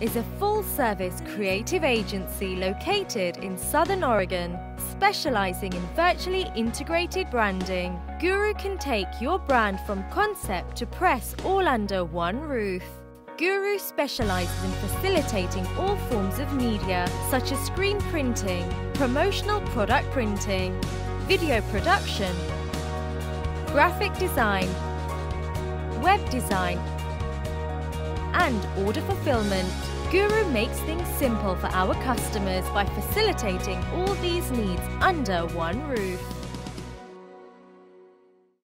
is a full-service creative agency located in Southern Oregon, specializing in virtually integrated branding. Guru can take your brand from concept to press all under one roof. Guru specializes in facilitating all forms of media, such as screen printing, promotional product printing, video production, graphic design, web design, and order fulfillment. Guru makes things simple for our customers by facilitating all these needs under one roof.